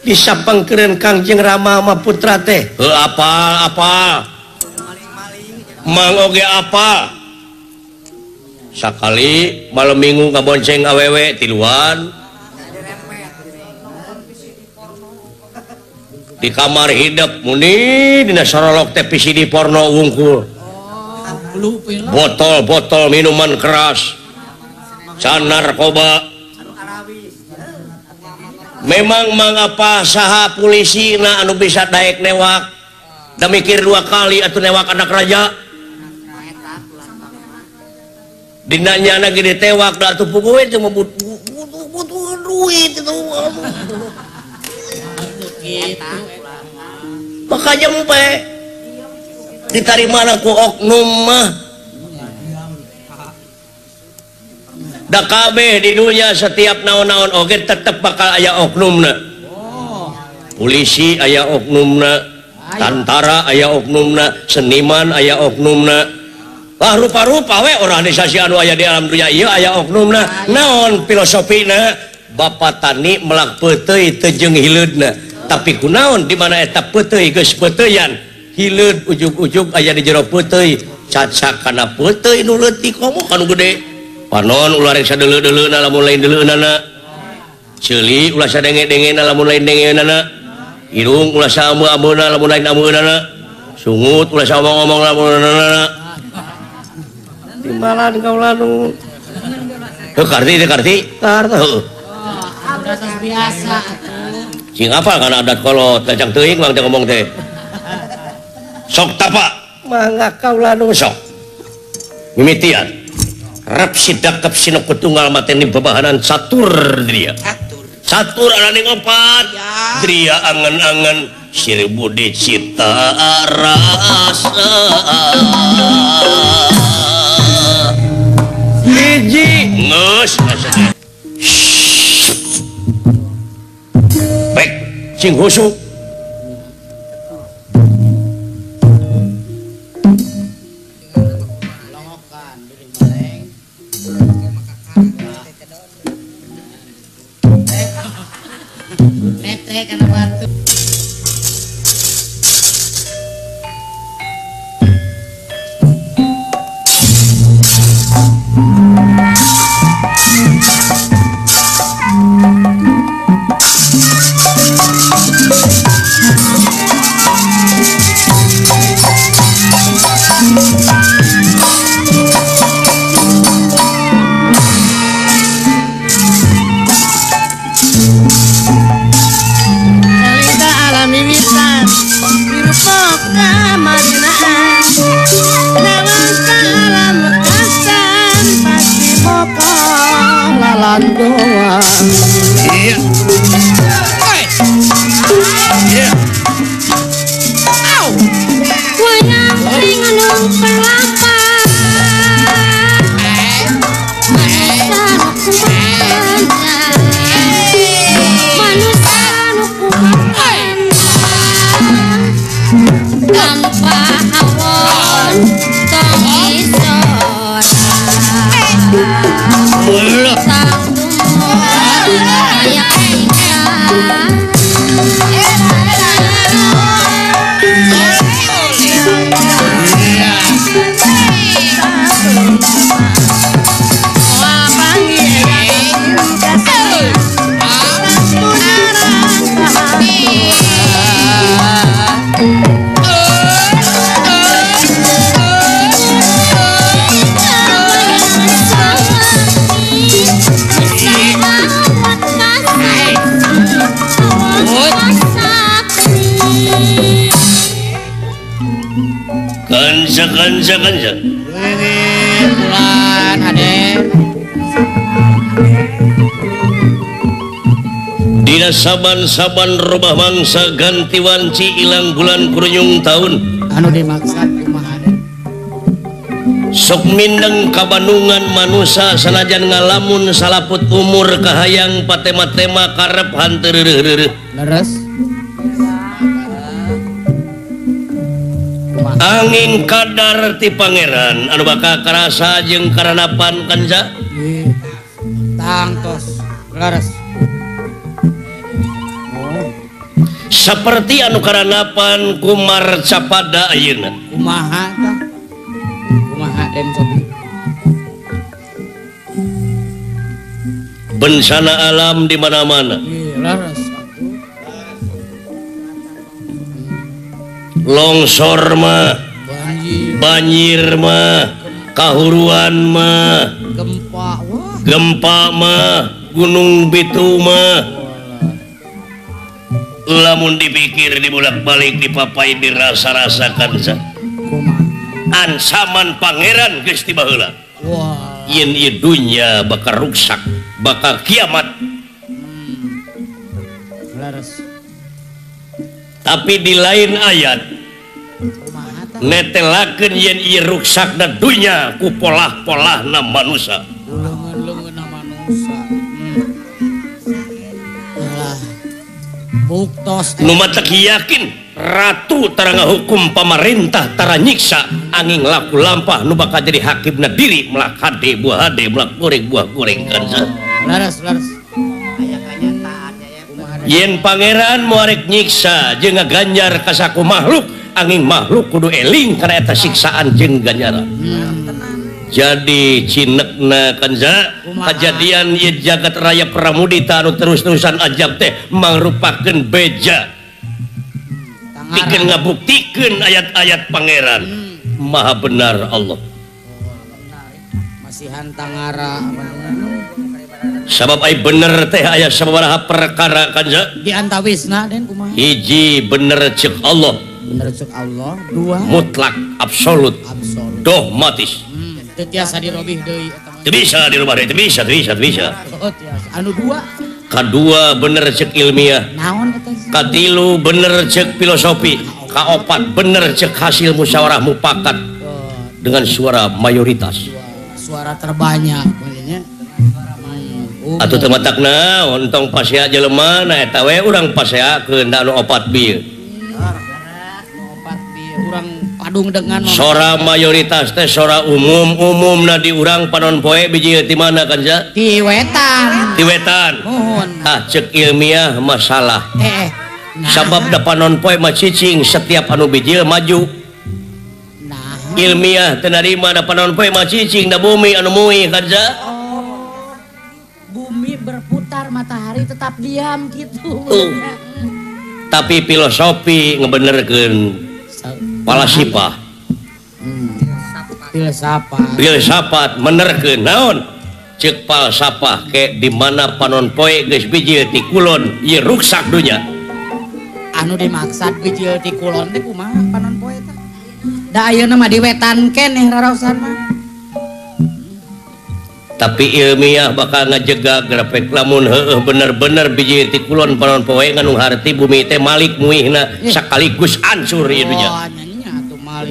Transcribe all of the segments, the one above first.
bisa pengkeren Kangjeng Ramama putra teh. Apa apa? Mangoge apa? Sakali malam minggu kabonceng awewek tiluan. Di kamar hidup muni dina sorolog teh di porno wungkul. Botol-botol minuman keras. Can narkoba memang mengapa saha polisi na anu bisa daek newak. Dan mikir dua kali atau newak anak raja. Dinanya lagi ditewak dah tuh pukuin cuma butuh butuh duit itu makanya jempe diterima aku oknum mah. dakabeh di dunia setiap naon-naon. Oge tetap bakal ayah oknumna polisi ayah oknumna tentara ayah oknumna seniman ayah oknumna wah rupa-rupa we organisasi anu ayah di alam dunia iya ayah oknumna naon filosofina bapak tani melak petei tejeng hiludna tapi kunaon di mana eta petei geus peteian hilud ujug-ujug ayah di jero petei. Cacak kana petei nu leutik komo kan gede. panon ular reksa dulu dulu na lamun lain dulu nana celi ulah sadenge denge na lamun lain denge nana irung ulah samu amu na lamun lain amu nana sungut ulah sama ngomong lamun nana timbalan kau lalu ke eh, karti ke karti? Karti. Biasa sing apa karena adat kolot kacang teing bang ngomong teh. Sok tapa. Mangga kau lalu sok. Mimitian. rap sidak sinkutungal materi bebahanan satur dia. Satur. Ngopat. Dia angan-angan Siribu dicita rasa. Hiji. Ngeus baik sing husuk I want. Dina saban-saban rubah mangsa ganti wanci ilang bulan kurunyung tahun. Anu dimaksud sok Mindeng kabanungan manusia sanajan ngalamun salaput umur Kahayang patema-tema karep hanter angin kadar ti Pangeran. Anu bakal kerasa jeung karenapan kanca tangtos laras. Oh. seperti anu karenapan kumar capada ayeuna. Kumaha tah? Kumaha den bencana alam di mana-mana. Laras. longsor mah banjir. mah kahuruan mah gempa gempa mah Gunung bitu mah. Lamun dipikir dibulak-balik dipapai dirasa-rasakan ansaman Pangeran Gusti Baula yin yen bakar dunya bakal kiamat. Hmm. tapi di lain ayat netelaken yen ieu ruksakna dunya ku polah-polah na manusia Buktos mata yakin Ratu Taranga hukum pemerintah Tara nyiksa angin laku lampah nu bakal jadi hakim na diri melak hade buah hade melak goreng buah goreng kan laras laras. Yen pangeran muarek nyiksa jeung ganjar kasaku makhluk angin makhluk kudu eling karena eta siksaan jeng ganjaran. Jadi cinekna kanza kejadian ieu jagat raya pramudi taruh terus-terusan ajab teh mangrupakeun beja. Pikeun ngabuktikeun ayat-ayat pangeran. Hmm. Maha benar Allah. Masihan tangara. Sabab ai bener teh aya sabaraha perkara kanza di antawisna den kumaha? Hiji bener cek Allah. menurut Allah. Dua. Mutlak absolut. Absolut. Dogmatis hmm, itu tiasa dirobih deui itu bisa di rumah itu bisa itu bisa itu bisa. Oh, anu dua. Kedua bener cek ilmiah. Naon katilu bener cek filosofi. Kaopat bener cek hasil musyawarah mupakat oh. dengan suara mayoritas. Suara terbanyak atau tempat takna untung pas aja lemana etaw orang pas ke opat bil. kurang padung dengan sora mayoritas teh sora umum umum na diurang panon poe biji di mana kan ja Ti wetan. Mohon. Ah cek ilmiah masalah. Eh, eh, nah. sabab da panon poe mah cicing setiap anu bijil maju. Nah. ilmiah tenarima da panon poe mah cicing da bumi anu mui kan ja oh, bumi berputar matahari tetap diam gitu. Uh. tapi filosofi ngebenerkeun. palasipah filsafat menerke naon? Cek palsafah di dimana panon poe guys biji di kulon ieu ruksak dunya. Anu dimaksud bijil di kulon teh kumaha panon poe teh? Da ayeuna mah diwetan keneh raraosan mah. Tapi ilmiah bakal ngajega grafik lamun heueuh bener-bener biji ti kulon panon poe nganu harti bumi teh malik muihna sakaligus ansur ieu dunya. Oh,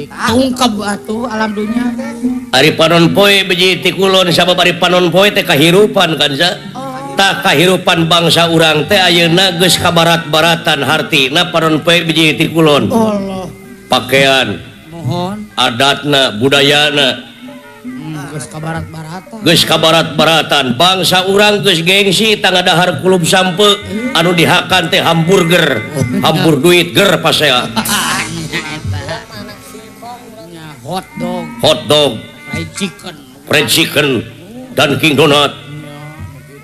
tungkap atuh alam dunia Ari panon poe beji ti kulon sabab ari panon poe teh kahirupan kan sa oh. tak kahirupan bangsa urang teh ayeuna geus kabarat-baratan hartina panon poe beji ti kulon Allah. Pakaian mohon. Adatna budayana. Hmm, geus ka barat-baratan geus ka barat-baratan bangsa urang geus gengsi tangadahar kulub sampe. Anu dihakan teh hamburger. Oh, Hambur duit ger pasea hotdog hotdog chicken. Fried chicken dan King donat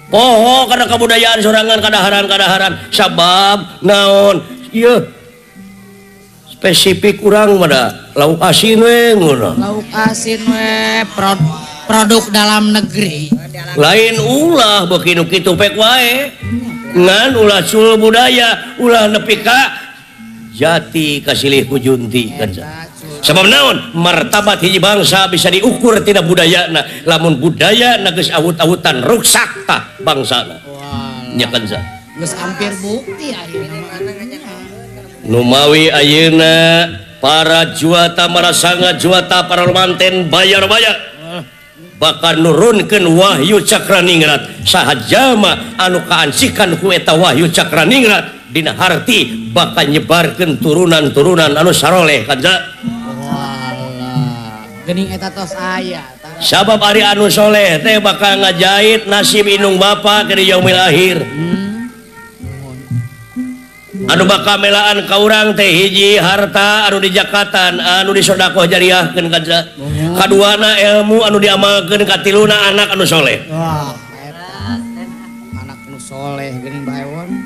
poho karena kebudayaan sorangan kadaharan kadaharan. Sabab naon? Iya. Spesifik kurang pada lauk asin we lauk asin we prod, produk dalam negeri. Lain ulah beginu kitu pek wae. Ngan ulah sul budaya ulah nepika jati kasilih kujunti kan sebab naon? Martabat hiji bangsa bisa diukur tidak budaya nah lamun budaya nages awut-awutan ruksak tah bangsa nah ya kan sa? Hampir bukti Numawi Ayeuna para juata marasanga juata para manten bayar bayar bakal nurunkeun Wahyu Cakraningrat sahjama anu kaansikan ku eta Wahyu Cakraningrat dina harti bakal nyebarkeun turunan-turunan anu saroleh kaza Gening eta tos aya sabab Ari Anu Soleh teh bakal ngajahit nasib Inung bapa keur yaumil akhir. hmm. Anu bakal melaan kaurang teh hiji harta anu di Jakatan anu disodakoh jariah ka oh. kaduana ilmu anu diamalkeun katiluna anak Anu Soleh Wah, anak Soleh geuning baewon.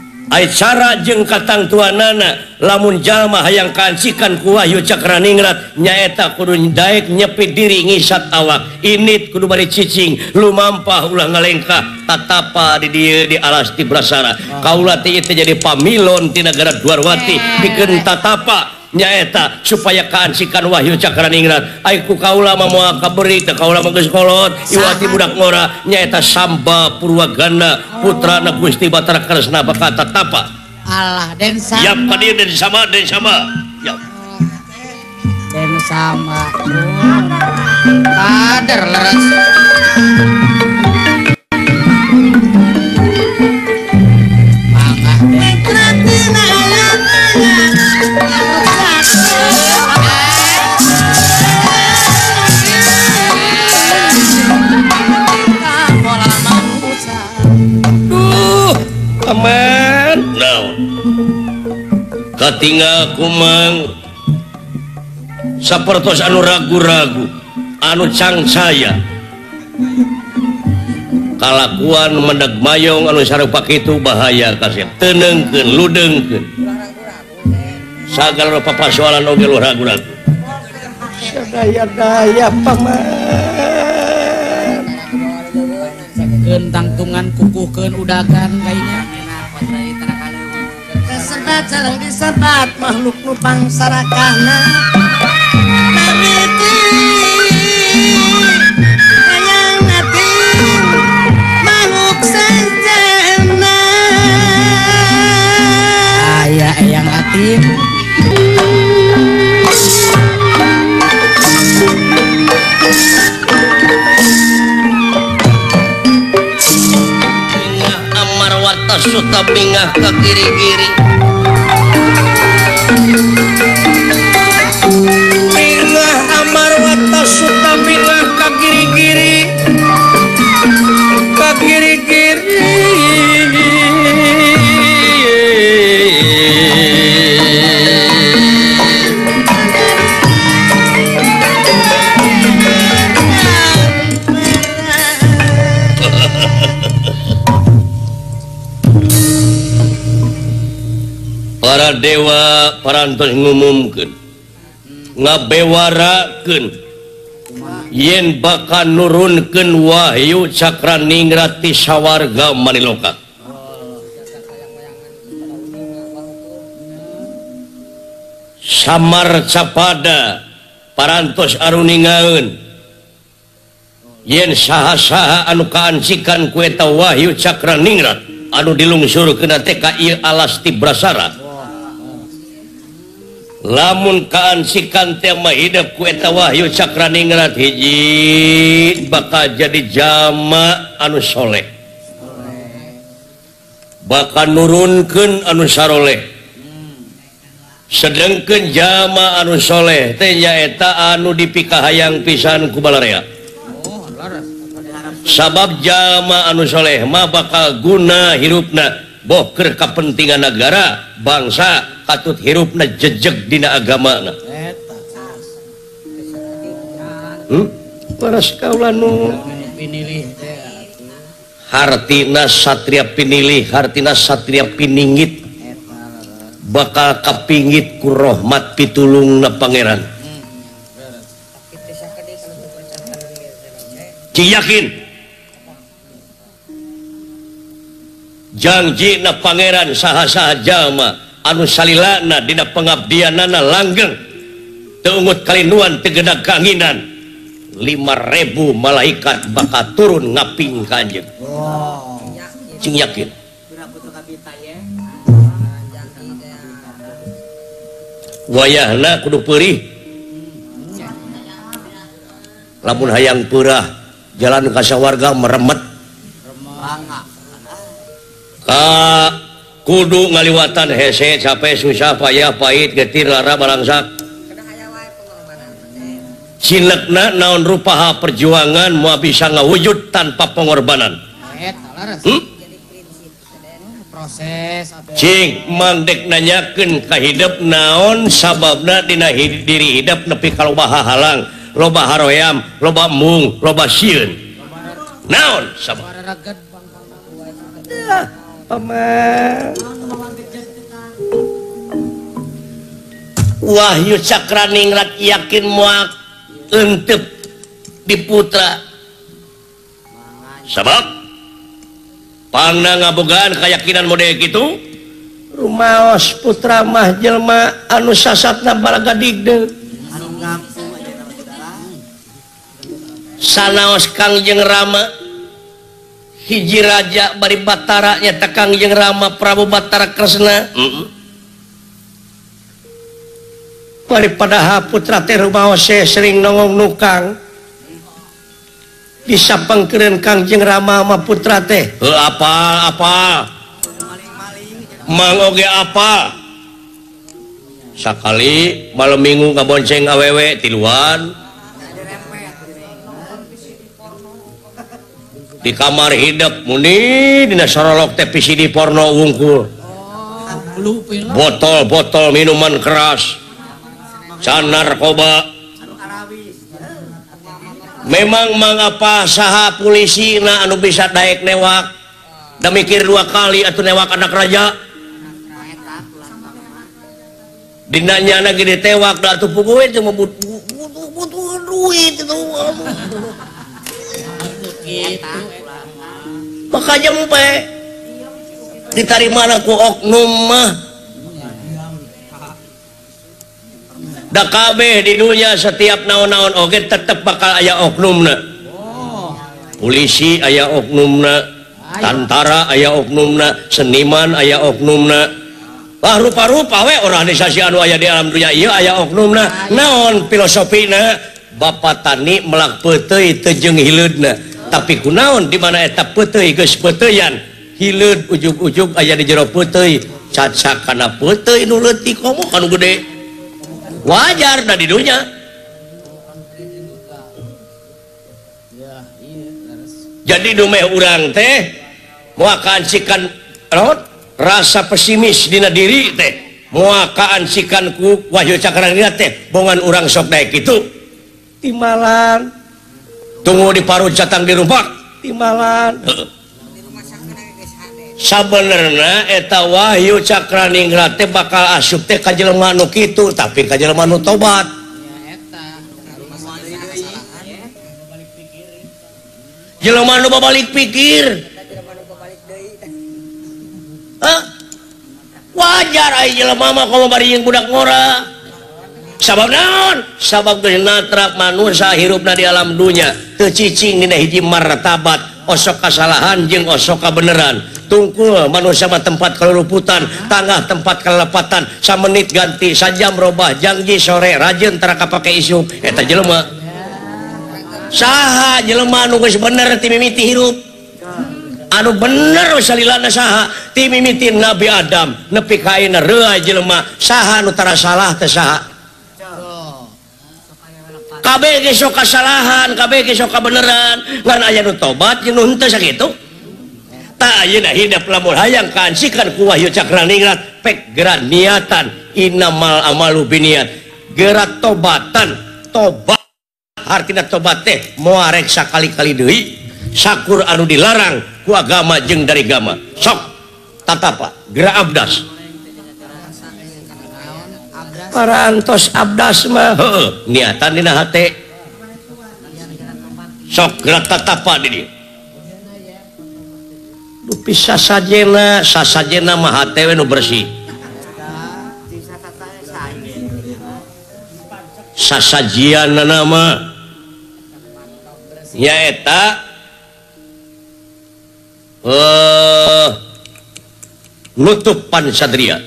cara jeng katang tua nana lamun jamaah yang kancikan kuahyu Cakraningrat nyaeta kudu Daek nyepi diri ngisat awak. Ini kudu bari cicing lumampah ulah ngalengkah tatapa di dia di alas di Brasara. Ah. Kaulati itu jadi pamilon di negara Dwarwati bikin tatapa. Nyaeta supaya kancikan Wahyu Cakraningrat aiku kaula moal kaberi teh kaula mah geus kolot iwati budak ngora nyaeta Samba Purwagana putrana Gusti Batara Kresna bakal tatapa Allah dan sama. Ya padi dan sama dan sama. Ya. Dan sama. Kader leres. Mangga tinggal kumang sapertos anu ragu-ragu anu cangcaya. saya kalakuan mendeg mayong anu sarupa itu bahaya kasih. Tenengken ludengken segala papa soalan oge lu ragu-ragu. Sadaya-daya paman. Kentangtungan kukuhkeun udagan kayaknya sebat jalan disebat makhluk nu pangsarakana nariti hayang nati makhluk sajana aya yang atim Suta bingah ke kiri-kiri. dewa parantos ngumumkan ngabewaraken yen bakal nurunkeun Wahyu Cakraningrati sawwarga Maniloka. Samar capada parantos Aruningaun yen saha-saha anu kaansikan kueta Wahyu Cakraningrat anu dilungsur ke TKI alasti Brasara. lamun keansikan tema hidup kueta Wahyu cakraningrat hiji bakal jadi jama anu soleh. Bakal nurunkan anusaroleh sedangkan jama anu soleh teh nyaeta anu dipika hayang pisan kubalarea sabab jama anu soleh mah bakal guna hirupna boh keur kapentingan negara bangsa. patut hirup na jejeg dina agama na hmm? paras kaula nu hartina satria pinilih hartina satria piningit. Bakal kapingit ku rahmat pitulung na pangeran. Yakin? Janji na Pangeran saha-saha Jalma anu salilana dina pengabdianana langgeng. Teungut kalinuan tegedak kanginan 5000 malaikat bakal turun ngaping kanjeng. Cing yakin? Wayahna kudu perih. Lamun hayang purah jalan kasawarga meremet. Ka kudu ngaliwatan hese capek susah payah pahit getir lara barangsak. Cinekna naon rupaha perjuangan mau bisa ngawujud tanpa pengorbanan? Hmm? Cing mandek ka kehidup naon sababna dina diri hidup nepi kalau baha halang loba haroyam loba mung loba siun naon sababna Wahyu Cakraningrat yakin muak untuk diputra sabab pandang ngabogaan keyakinan mode gitu rumahos putra mah Jelma anu sasatna baraga digde. Sanaos Kangjeng Rama hiji Raja bari Bataranya tekang jeng Rama Prabu Batara Kresna. Daripada putra terbawa saya sering nongong nukang. Bisa pengkeren Kangjeng Rama sama putra teh. Apa apa? Mangoge apa? Sekali malam minggu kabonceng awewe tiluan. di kamar hidup Muni di porno wungkul. Botol-botol minuman keras. Can narkoba. Memang mengapa saha polisi na anu bisa daek newak? Dan mikir dua kali atau newak anak raja. Dinanya lagi ditewak tuh duit maka jempe diterima ku oknum mah. Da kabeh di dunia setiap naon-naon oge tetap bakal aya oknumna. Polisi aya oknumna tantara aya oknumna seniman aya oknumna. Wah rupa-rupa we organisasi anu aya di alam dunia iya aya oknumna. Naon filosofina bapak tani melak petei tejeng hileudna tapi kunaon dimana etap putih keyan hilir ujug-ujug aya di jero putih caca karena putih leutik komo kan gede. Wajar dari dunia jadi dumeh urang teh muakaansikan laut rasa pesimis dina diri teh. Muakaansikan ku wahyu cakran teh. Bongan urang sok naik itu. Timalan. tunggu di paru catang di rumah. Timalan sabenerna eta Wahyu cakraningrat teh bakal asup teh ka jelema nu kitu tapi ka jelema nu tobat. Jelema nu babalik pikir. Hah? wajar ai jelema mah kalau bari yang budak ngora. sabab naon sabab natra manusia hirupna di alam dunya. Tecicing dina hiji martabat. Osok kasalahan jeung osok kabeneran. Tungkul manusia mah tempat keluputan tangah tempat kelepatan. Samenit ganti sajam robah janji sore rajin teraka kapake isu. Eta jelema. Saha jelema nu geus bener ti mimiti hirup. Anu bener salilana saha. Ti mimiti Nabi Adam. Nepi kaina reua jelema. Saha nu tara salah teh saha. KB gesok kesalahan KB gesok kebenaran ngan aya nu tobat jeung nu henteu sakitu ta ayeuna hidup lamun hayang kaansikan ku wahyu cakraningrat pek geran niatan innamal amalu biniat. Gerat tobatan tobat. Hartina tobat teh moarek sakali-kali deui. Sakur anu dilarang ku agama jeung dari agama sok tatapa gerak abdas. para antos abdas mah. Heueuh niatan dina hate sok gerak tatapa di dieu Dupi sasajena sasajena mah hate we nu bersih. Sasajian nama nyaeta. Eh nutupan sadria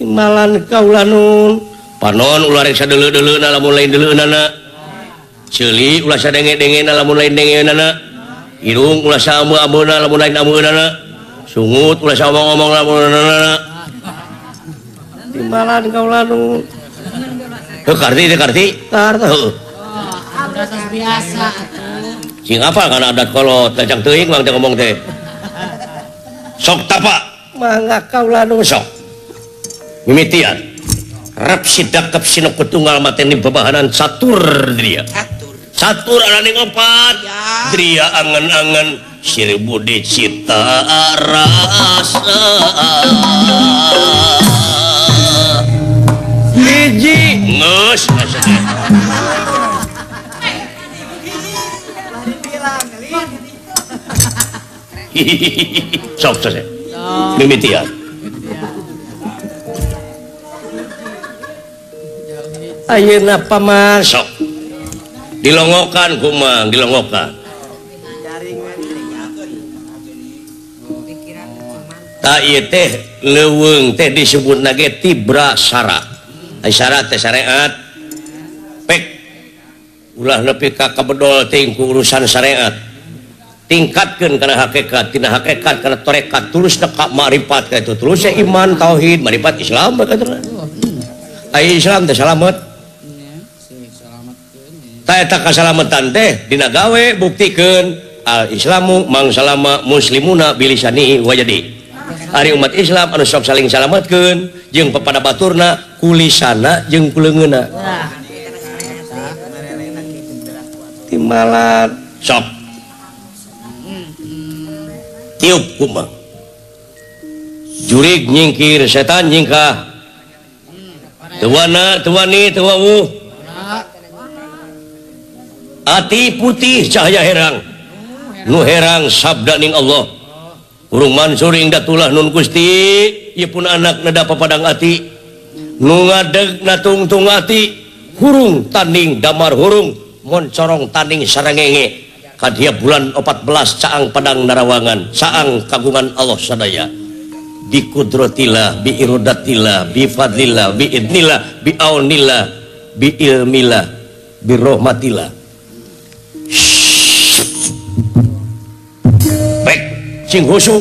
timbalan kaulanun panon ular reksa dulu dulu nala mulai dulu nana celi ulah sadenge denge nala mulai denge nana irung ulah sama abu nala mulai abu nana sungut ulah sama ngomong nala mulai nana timbalan kaulanun Heh, karti karti, karti. Karti. Biasa sing apa karena adat kolot kacang mang bang ngomong teh. Sok tapa. Mangga kaulanun sok. mimitian rap sidak kep sinok ketunggal mateni bebahanan satur dia. Satur. Ala ning opat dia angan-angan seribu dicita rasa hiji. Ngeus sok sok mimitian Ayeuna pamasok dilongokan kumang dilongokan. Tak ieu teh leuweung teh disebut nage tibra syarat ai syarat teh syariat pek. Ulah nepi ka kabedol tingku urusan syariat tingkatkan karena hakikat tina hakikat karena torekat tulus dekat marifat ka itu. Tulus ya iman tauhid marifat Islam kayak itu. Islam teh selamat tak kasalamatan teh Dinawe buktikan al-islamu mangsa lama muslimuna bilisani wajadi hari umat Islam anu sok saling salamatkan jeung pepada Baturna kulisana jeung kulengena timbalan sok. Tiup kuma jurig nyingkir setan nyingkah. Tuwana tuwani tuwawu hati putih cahaya herang. Nu herang sabdaning Allah. Urung mansuring datulah nun Gusti. Ieu pun anak nedapa papadang ati. Nu ngadeg natungtung ati. Hurung tanding damar hurung. Moncorong tanding sarangenge. Kadia bulan 14 caang padang narawangan. Saang kagungan Allah sadaya. Dikudratillah biirudatillah bifadlillah biidnillah biaunillah biilmillah birahmatillah 敬国兄